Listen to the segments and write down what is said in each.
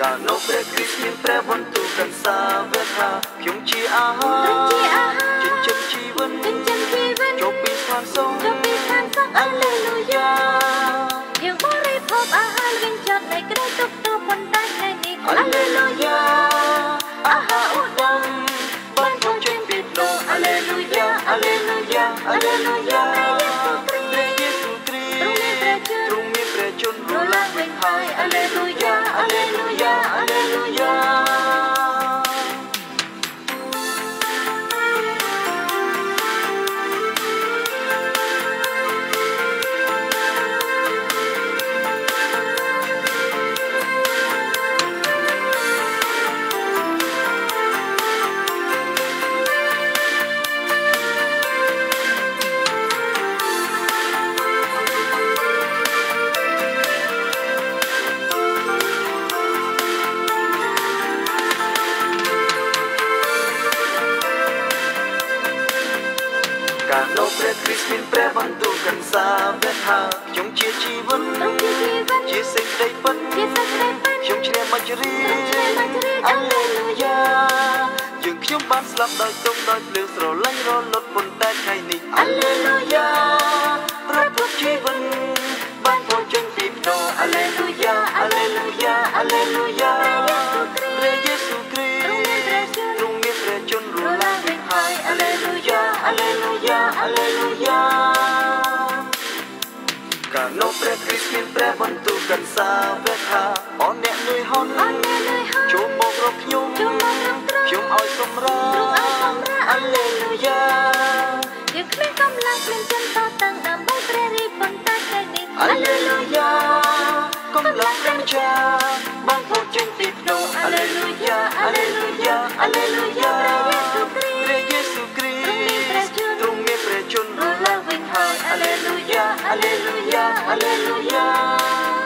កាលនោះព្រះគ្រីស្ទមានព្រះបន្ទូលកាន់សាវកថាខ្ញុំជាអាហារជាអាហារចិញ្ចឹមជីវិតចិញ្ចឹមជីវិតចូលពីស្ថានសងចូលពីឋានសួគ៌ Alleluia យើងបរិភោគអាហារវិញចត់នៃក្តីទុក្ខទោសប៉ុន្តែថ្ងៃនេះ Alleluia អាហារឧត្តមបានចូលចេញពីភ្នំ Alleluia Alleluia Alleluia ព្រះ សាវកថាខ្ញុំជាជីវិតទ្រង់ជាជីវិតជាសេចក្តីពិតជាសេចក្តីពិតខ្ញុំឈ្នះមច្ចរីខ្ញុំឈ្នះមច្ចរី Alleluia យើងខ្ញុំបានស្លាប់ដោយទុំដោយភ្លើងស្រឡាញ់រលត់ប៉ុន្តែថ្ងៃនេះ Alleluia ព្រះពុទ្ធជីវិតបានពោចេញពីភ្នំ Alleluia Alleluia Alleluia ព្រះ គ្រីស្ទមានព្រះបន្ទូលកាន់សាវកថាអរអ្នកនឿយហត់អរអ្នកនឿយហត់ចូលមករកខ្ញុំចូលមករកទ្រង់ខ្ញុំឲ្យសម្រាទ្រង់ឲ្យសម្រា Alleluia យើងគ្មានកម្លាំងគ្មានចិនតតាំងដើម្បីព្រះរាជប៉ុន្តែថ្ងៃនេះ Alleluia កំឡុងព្រះម្ចាស់បានពោចេញពីភ្នំ Alleluia Alleluia Alleluia ព្រះ Alléluia, Alléluia.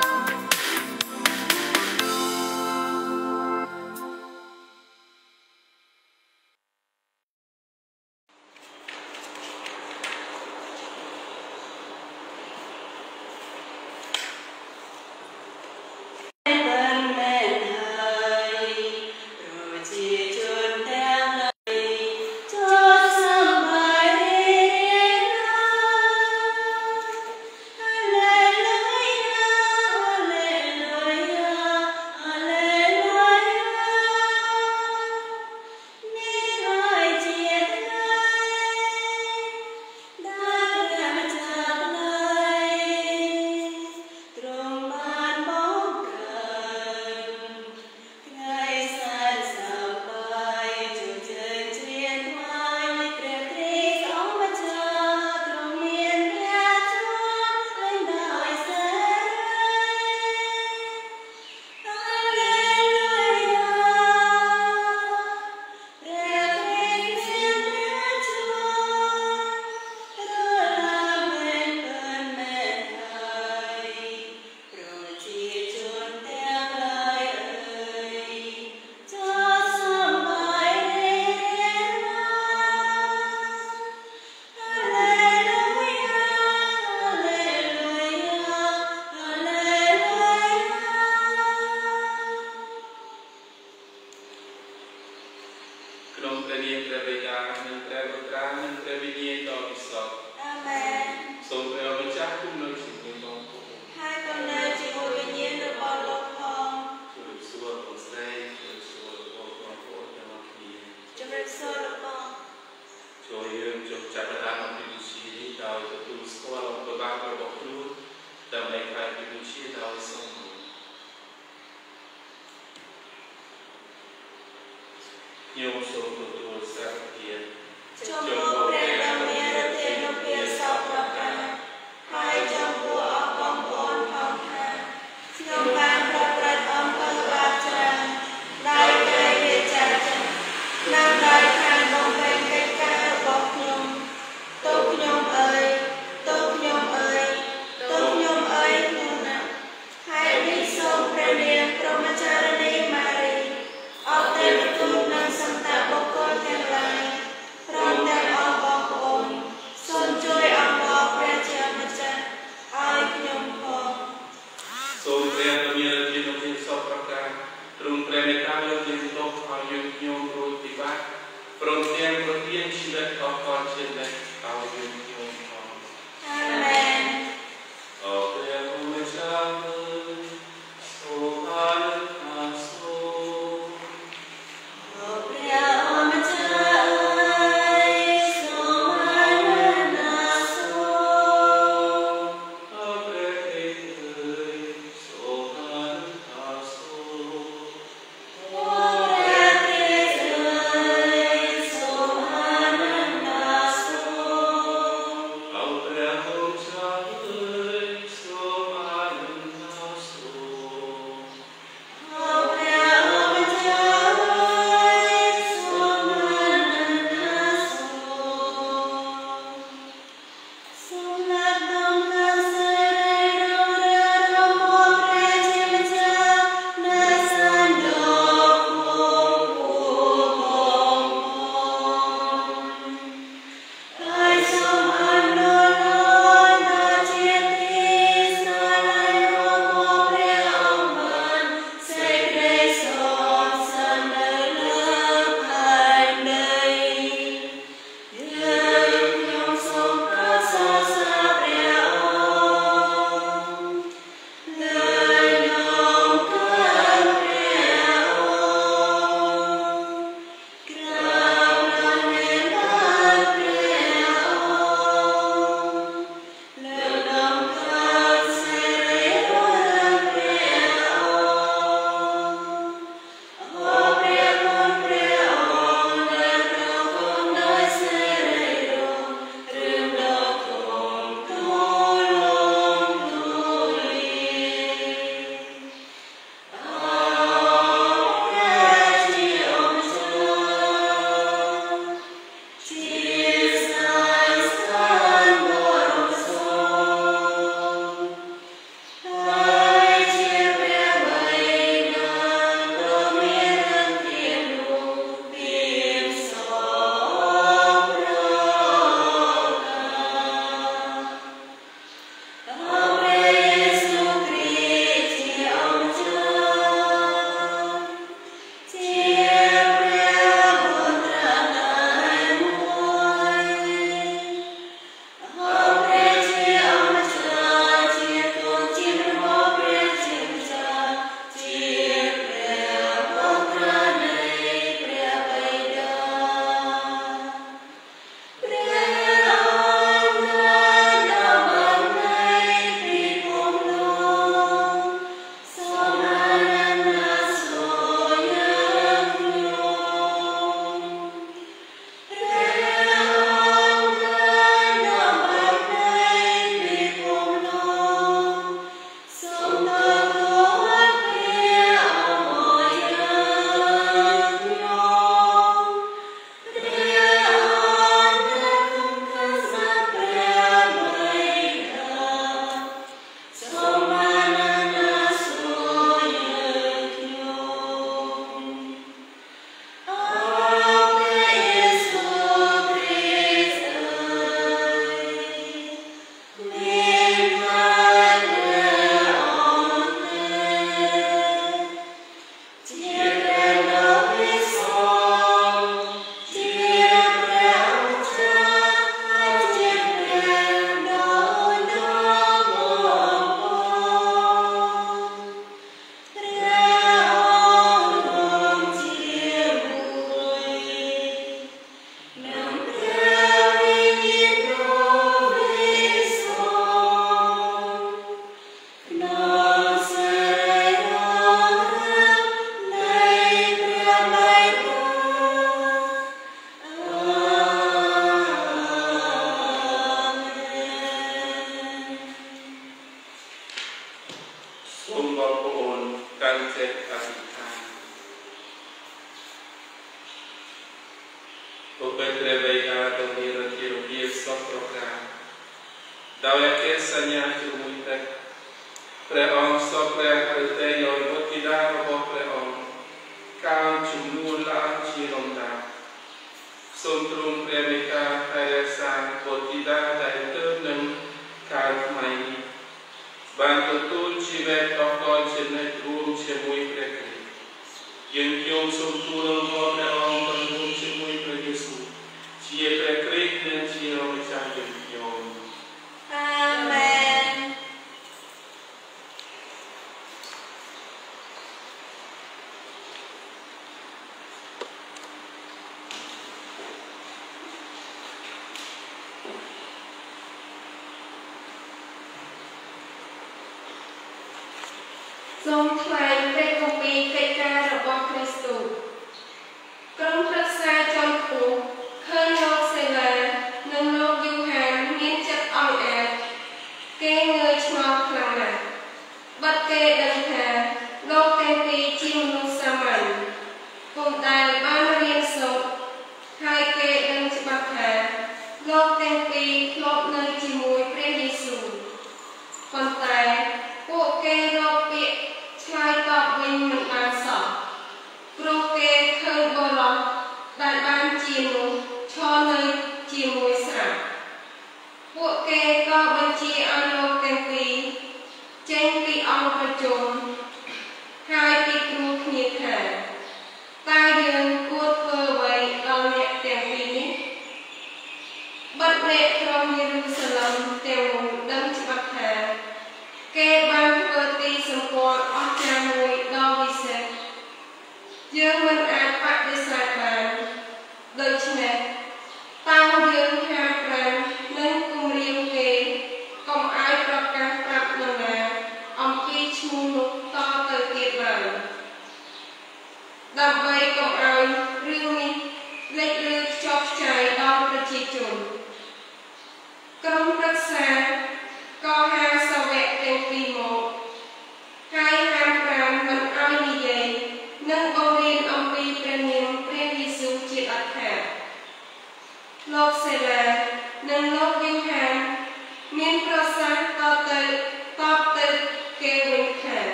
លោក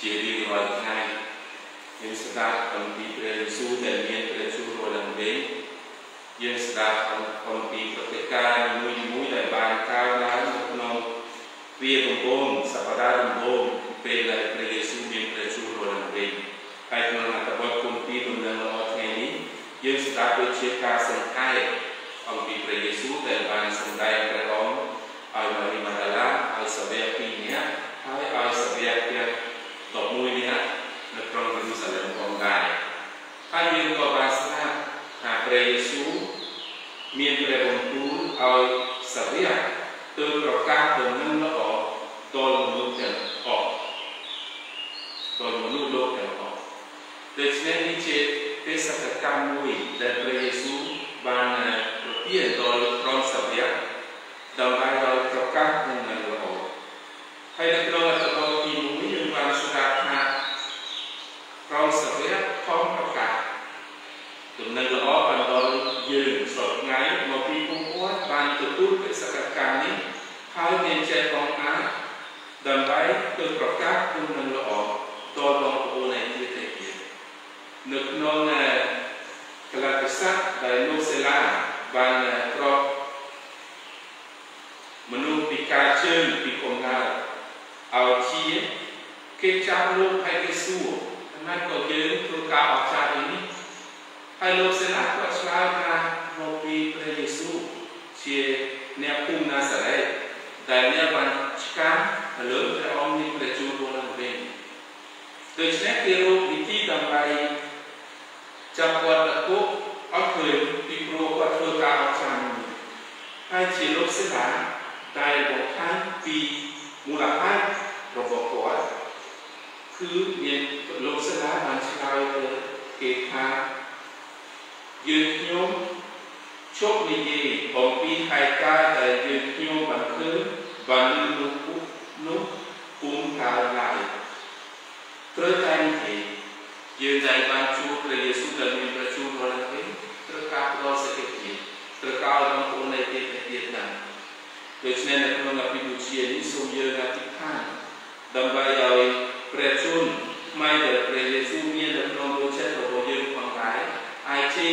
ជារៀងរាល់ថ្ងៃយើងស្ដាប់អំពីព្រះយេស៊ូវដែលមានព្រះជន្មរឡើងវិញយើងស្ដាប់អំពីព្រឹត្តិការណ៍មួយមួយៗដែលបានកើតឡើងនៅក្នុងវាដំបូងសប្តាហ៍ដំបូងពេលដែលព្រះយេស៊ូវមានព្រះជន្មរឡើងវិញហើយក្នុងអត្ថបទគម្ពីរដំណឹងល្អថ្ងៃនេះយើងស្ដាប់ដូចជាការសង្ខេបអំពីព្រះយេស៊ូវដែលបានសម្ដែងព្រះអង្គឲ្យម៉ារីម៉ាដាឡាឲ្យសាវកពីរនាក់ហើយឲ្យសាវកទៀត 11នាក់នៅក្នុងយេរូសាឡិមផងដែរហើយយើងក៏បានស្ដាប់ថាព្រះយេស៊ូវមានព្រះបន្ទូលឲ្យសាវកទៅប្រកាសដំណឹងល្អដល់មនុស្សទាំងអស់ដល់មនុស្សលោកទាំងអស់ដូច្នេះនេះជាទេសកកម្មមួយដែលព្រះយេស៊ូវបានប្រទានដល់ក្រុមសាវកដើម្បីឲ្យប្រកាសដំណឹងល្អហើយនៅក្នុងអត្ថបទទី1យើងបានស្ដាប់ថាក្រុមសាវកខំប្រកាសដំណឹងល្អបានដល់យើងសពថ្ងៃមកពីពួកគាត់បានទទួលបេសកកម្មនេះ ហើយមានចេះបងអាចដើម្បីទៅប្រកាសដំណឹងល្អដល់បងប្អូនឯទៀតទៅទៀតនៅក្នុងកលតិស័កដែលលោកសេឡាបានប្រកមនុស្សពីការជើងពីកំណើតឲ្យជាគេចាប់លោកហើយគេសួរថាម៉េចក៏យើងធ្វើការអស្ចារ្យនេះហើយលោកសេឡាក៏ឆ្លើយថាមកពីព្រះយេស៊ូវជាអ្នកភូមិណាសារ៉េត ដែលអ្នកបានឆ្កាងទៅលើព្រះអង្គមានព្រះជន្មរស់ឡើងវិញដូច្នេះគេរកវិធីដើម្បីចាប់គាត់ទៅគុកអត់ឃើញពីព្រោះគាត់ធ្វើការអស្ចារ្យនេះហើយជាលោកសេឡាដែលបង្ហាញពីមូលហេតុរបស់គាត់គឺមានលោកសាលាបានឆ្លើយទៅគេថាយើងខ្ញុំ ជប់និយាយអំពីហេតុការណ៍ដែលយើងខ្ញុំបានឃើញបានលើនោះពុះនោះពុំកើតឡើយត្រូវតែនិយាយយើងដែលបានជួបព្រះយេស៊ូវដែលមានព្រះជន្មរស់វិញត្រូវការផ្ដល់សេចក្ដីភាពត្រូវការឲ្យបងប្អូននៃទៀតទៀតដែរដូច្នេះនៅក្នុងអភិបុជានេះសូមយើងអធិដ្ឋានដើម្បីឲ្យព្រះជន្មថ្មីដែលព្រះយេស៊ូវមាននៅក្នុងដួងចិត្តរបស់យើងផងដែរអាចជេ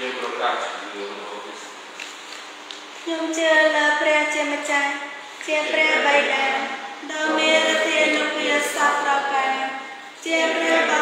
យើងប្រកាសជំនឿ ខ្ញុំជឿលើព្រះជាម្ចាស់ជាព្រះបិតាដ៏មានរាធានុភាពសពប្រការជាព្រះប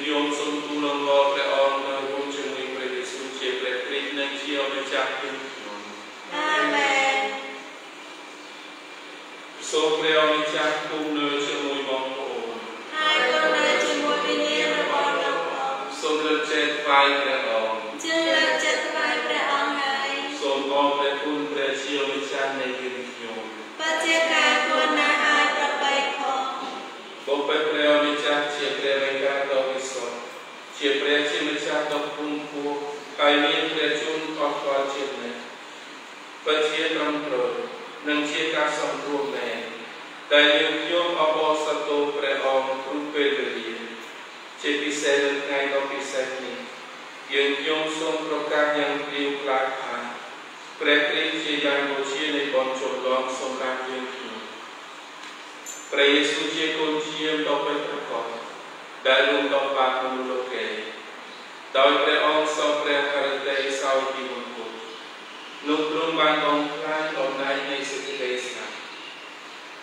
milyon sământul. Amen. ជាព្រះជាម្ចាស់ដ៏គុណគួរហើយមានព្រះជូនកោះកលជានេះពិតជាត្រឹមត្រូវនិងជាការសំរួមមែនតែយើងខ្ញុំអបអរសាទរព្រះអង្គគ្រប់ពេលវេលាជាពិសេសនៅថ្ងៃដ៏ពិសេសនេះយើងខ្ញុំសូមប្រកាសយ៉ាងព្រាវខ្លាចថាព្រះគ្រីស្ទជាយ៉ាងមូលជានៃបុណ្យជន្លងសម្រាប់យើងខ្ញុំព្រះយេស៊ូវជាកូនជាដ៏ពិតប្រាកដ ដែលរួមដល់បាបមនុស្សលោកេដោយព្រះអង្គសពព្រះហឫទ័យសោយពីមុនគុណនោះទ្រង់បានបងខ្លាចអំណាចនៃសេចក្តីស្លាប់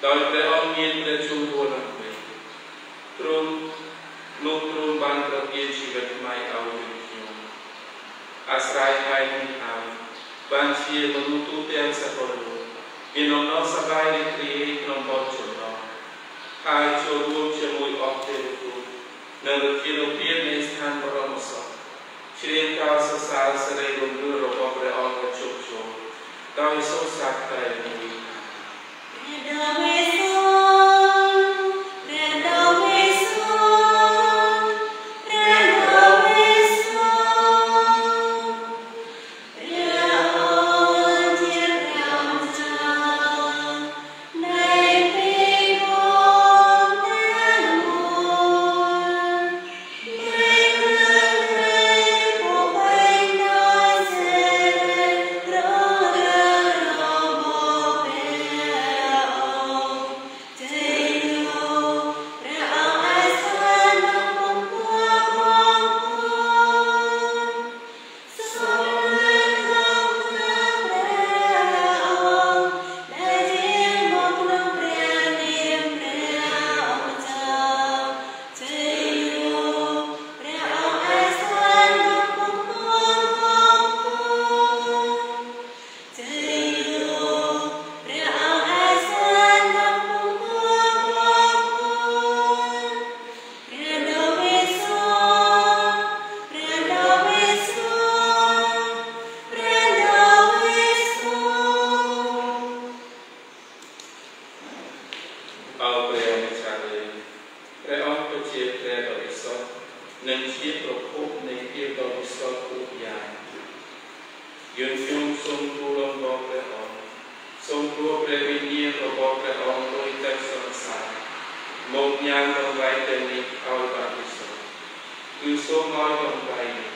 ដោយព្រះអង្គមានព្រះជន្មវរណាវិញទ្រង់នោះទ្រង់បានប្រទានជីវិតថ្មីឲ្យយើងខ្ញុំអាស្រ័យហើយនឹងហើយបានជាមនុស្សទូទាំងសកលលោកមានអំណរសប្បាយរីករាយក្នុងបុណ្យចម្លងហើយចូលរួមជាមួយអស់ទេវ ទូតនៅរជារូបភាពនៃស្ថានបរមសុ និងជាប្រភពនៃភាពដ៏វិសុទ្ធគ្រប់យ៉ាងយើងខ្ញុំសូមគោរពដល់ព្រះអង្គសូមគោរពព្រះវិញ្ញាណរបស់ព្រះអង្គដោយទឹកសង្សារមកញ៉ាំដល់វាយទាំងនេះឲ្យបានវិសុទ្ធគឺសូមឲ្យបំបីនេះ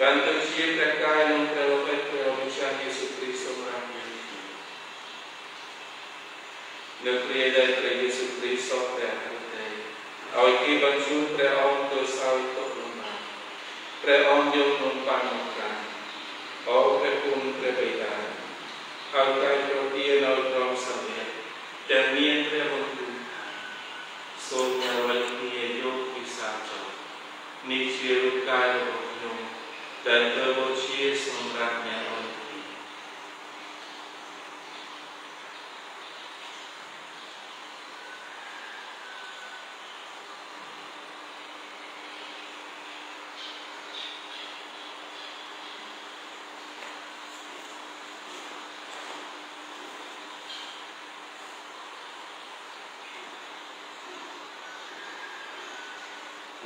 បានទៅជាព្រះកាយនិងព្រះលោកព្រះម្ចាស់យេស៊ូវគ្រីស្ទសម្រាប់យើងនៅគ្រាដែលព្រះយេស៊ូវគ្រីស្ទសពព្រះហឫទ័យឲ្យគេបញ្ជូនព្រះអង្គ ទៅសោយទុកលំបាកព្រះអង្គយកនំប៉័ងមកក្រានអោព្រះគុណព្រះបិតាហើយកាយប្រទានឲ្យត្រង់សម្រាប់ទាំងមានព្រះបន្ទូលថាសូមនៅលើគ្នាយកពិសាចុះនេះជារូបកាយរបស់ខ្ញុំដែលត្រូវបូជាសម្រាប់អ្នកអត់ទី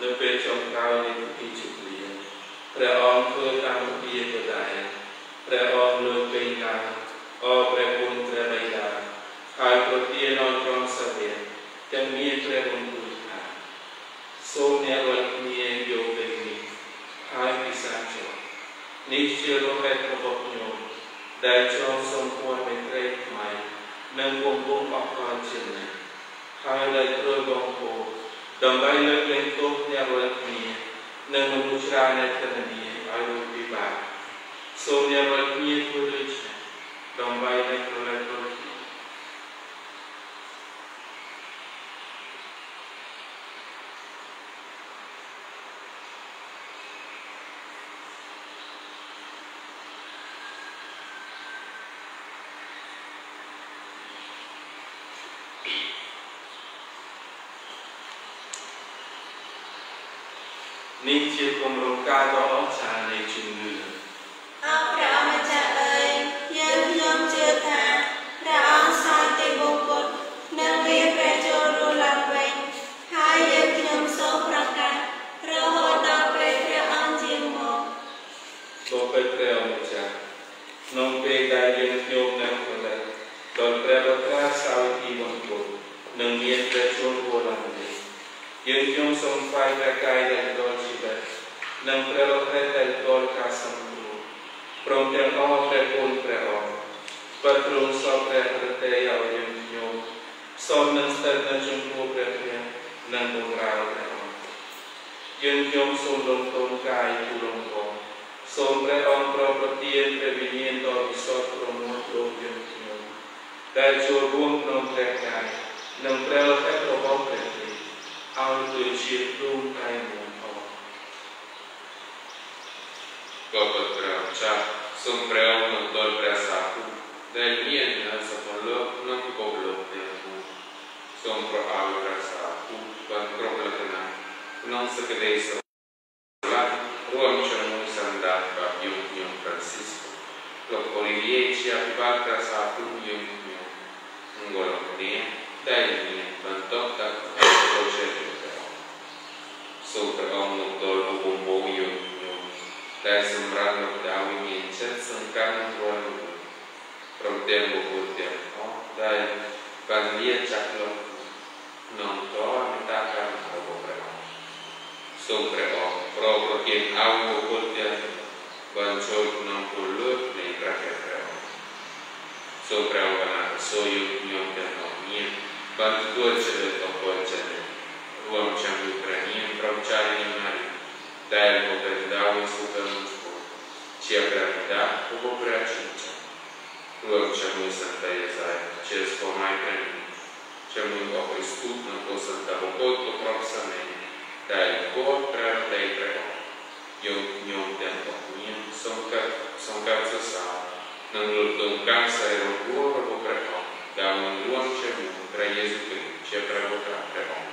នៅពេលចុងក្រោយនៃពិធីជប់លៀងព្រះអង្គធ្វើតាមរបៀបដដែលព្រះអង្គលើកពេញឡើងអរព្រះគុណព្រះបិតាហើយប្រទានឲ្យក្រុមសាវកទាំងមានព្រះបន្ទូលថាសូមអ្នករាល់គ្នាយកទៅនេះហើយពិសាចុះនេះ ជារហេតុរបស់ខ្ញុំដែលចងសម្ព័ន្ធមេត្រីថ្មីនិងពងពងអបកលជានិច្ចហើយដែលត្រូវបងប្អូនដើម្បីលើកលែងទោសអ្នករាល់គ្នានិងមនុស្សច្រើននៅក្នុងនាឲ្យរួចពីបាបសូមអ្នករាល់គ្នាធ្វើដូច្នេះដើម្បីនៅប្រឡែករាល់គ្ការយល់ដឹងសារនៃជំនឿអរព្រះអម្ចាស់អើយយើងខ្ញុំជឿថាព្រះអង្គសោយទេវគុណនិងមានព្រះជន្មរស់ឡើងវិញហើយយើងខ្ញុំសូមប្រកាសរហូតដល់ពេលព្រះអង្គយាងមកសូមព្រះអម្ចាស់ក្នុងពេលដែលយើងខ្ញុំនៅកន្លែងដល់ព្រះរកាសោយទីវគុណនិងមានព្រះជន្មរស់ឡើងវិញយើងខ្ញុំសូមថ្វាយព្រះកាយដែលដល់ និងព្រះរហេតតែទល់ការសម្ពោធព្រមទាំងអស់ព្រះគុណព្រះអង្គបើទ្រង់សពព្រះរតេឲ្យយើងខ្ញុំសូមនឹងស្ថិតនៅចំពោះព្រះព្រះនិងបម្រើព្រះអង្គយើងខ្ញុំសូមលំទោនកាយទូលំទោនសូមព្រះអង្គប្រប្រទានព្រះវិញ្ញាណដ៏វិសុទ្ធប្រមោទលោកយើងខ្ញុំដែលចូលរួមក្នុងព្រះកាយនិងព្រះរហេតរបស់ព្រះព្រះឲ្យគឺជាទូលតែមួយ Gopal Tramča, sunt prea unul prea sacu, dar el mie să polo, nu cu coplo de cu. Sunt pro aura sacu, pan croplo de na. Non să credei să la, ruam ce nu s-a dat ca eu Ion Francisco. Lo Olivier și a pivata sacu Ion Ion. Ngoloconie, da el mie, pan tot dacă o cercetare. Sunt prea unul dol cu un bou Ion dar sunt branduri de au mie încerc să încarc într-o lucru. Prăutem bucurte. O, dai, că mie cea clăcut. Nu-mi toam, dacă am probă prea. Supre, o, probă, chin, au bucurte, bănciuc, nu-mi pulut, ne-i prea prea. Supre, o, bănă, soiu, mi-o pernă, mie, bănci dulce de topor vom ce-am lucrănie, prăucea inimării, dai, Sfântământul, ci a gravida după prea cincea. Rugăm Sfânta Iezaia, через помайками, чем много преступно после того год по проксамене, да и год прям да и прямо. Eu dnем de întocmim sunt cață sau, în luptăm să ai rugură pe precom, dar în luăm ce bun, trăiesc ce prea precom.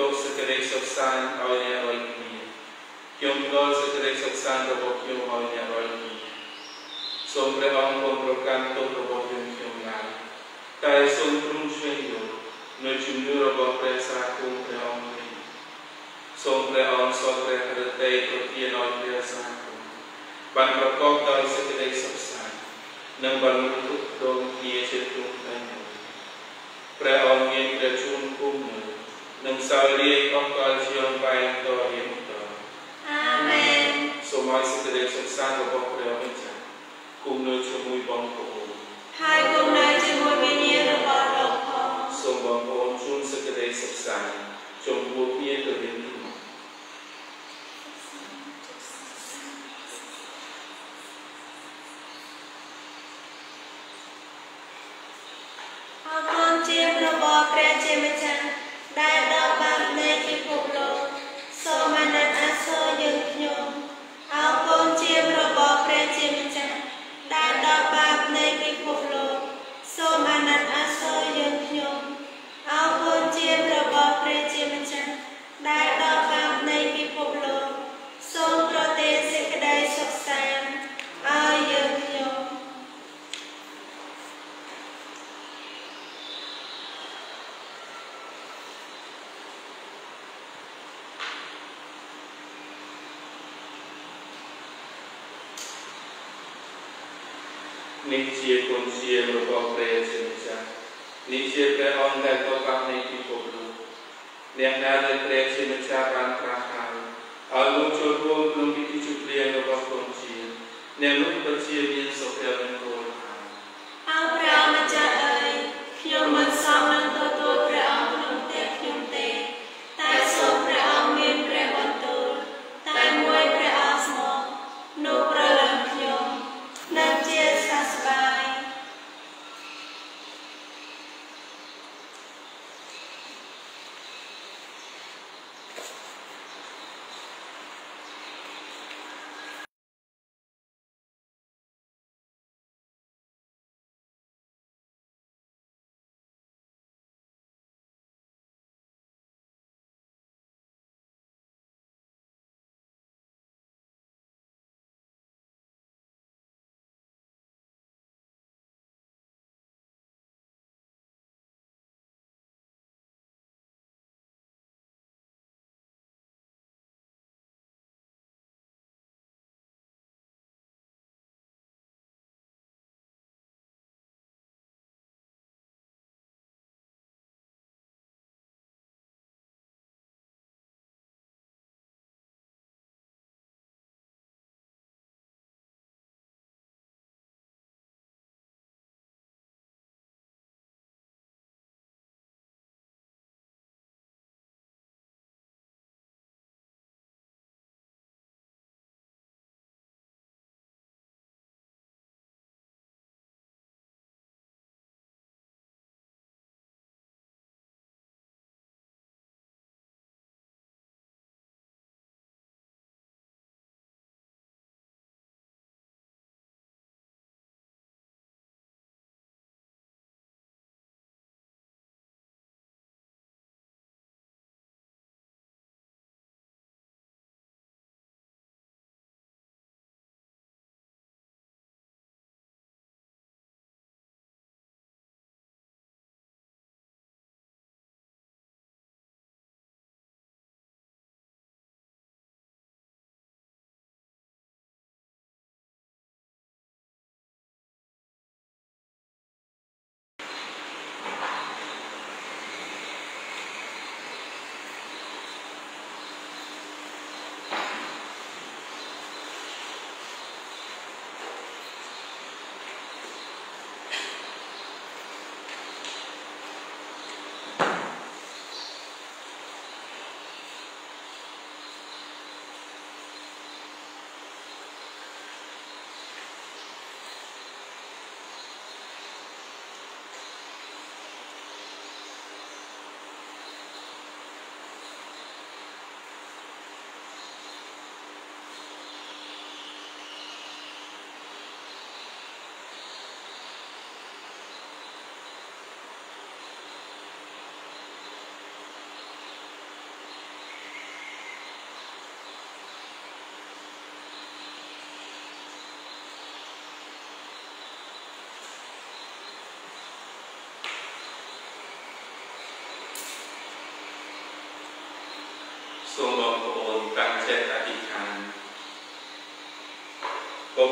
ទុកសេចក្តីសុខសាន្តឲ្យអ្នករាល់គ្នាខ្ញុំដល់សេចក្តីសុខសាន្តរបស់ខ្ញុំឲ្យអ្នករាល់គ្នាសូមព្រះអង្គគង់ប្រកាន់ទុករបស់យើងខ្ញុំឡើងតែសូមទ្រង់ជួយយើងនៅជំនឿរបស់ព្រះសាគមព្រះអង្គវិញសូមព្រះអង្គសូមព្រះរតីប្រទានឲ្យព្រះសាគមបានប្រកបដោយសេចក្តីសុខសាន្តនិងបានទុកដងគ្នាជាទ្រង់តែព្រះអង្គមានព្រះជូនគុំនៅ និងសោយរាយអស់កលជាងបែងតរៀងតអាមែនសូមឲ្យសេចក្តីសុខសាន្តរបស់ព្រះម្ចាស់គុំនៅជាមួយបងប្អូនហើយគុំនៅជាមួយវិញ្ញាណរបស់លោកផងសូមបងប្អូនជូនសេចក្តីសុខសាន្តចំពោះគ្នាទៅវិញ នេះជាគុណជារបស់ព្រះជាម្ចាស់នេះជាព្រះអង្គដែលប្រកាសនៃពិភពលោកអ្នកណាដែលព្រះជាម្ចាស់បានត្រាស់ហើយឲ្យលោកចូលរួមក្នុងពិធីជប់លៀងរបស់គុណជាអ្នកនោះពិតជាមានសុភមង្គលហើយអោព្រះម្ចាស់អើយខ្ញុំមិនសមនឹង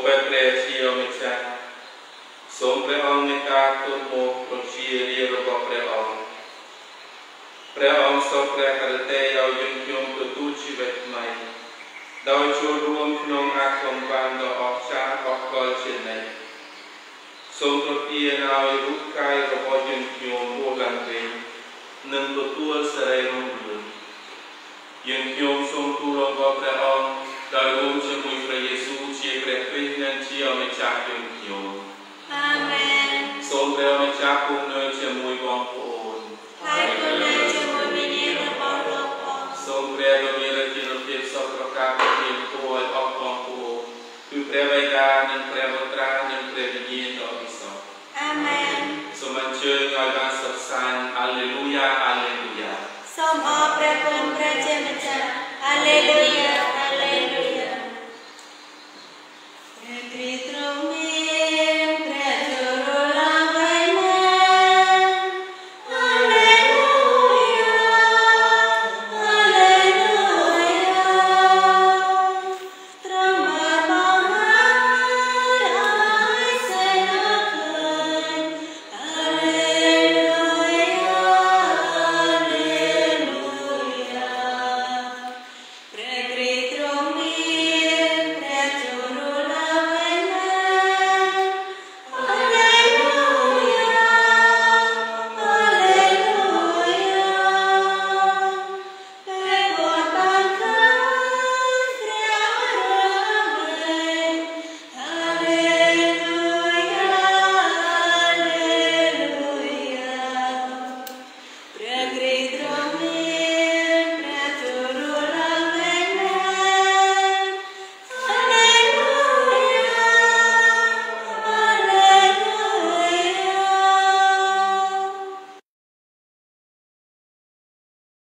ពុទ្ធព្រះជាម្ចាស់សូមព្រះអង្គមេត្តាទូលមកប្រជារារបស់ព្រះអង្គព្រះអង្គសូមព្រះករុទេឲ្យយើងខ្ញុំទទួលជីវិតថ្មីដោយចូលរួមក្នុងអាគមបានដ៏អស្ចារ្យអស្ចារ្យជានិច្ចសូមប្រទានឲ្យរូបកាយរបស់យើងខ្ញុំរស់ឡើងវិញនិងទទួលសេរីរុងរឿងយើងខ្ញុំសូមទូលអង្វរព្រះអង្គដោយរួមជាមួយព្រះយេស៊ូវជា ព្រះគ្រីស្ទនិងជាអម្ចាស់យើងខ្ញុំអាមែនសូមព្រះអម្ចាស់គង់នៅជាមួយបងប្អូនហើយគុណនៅ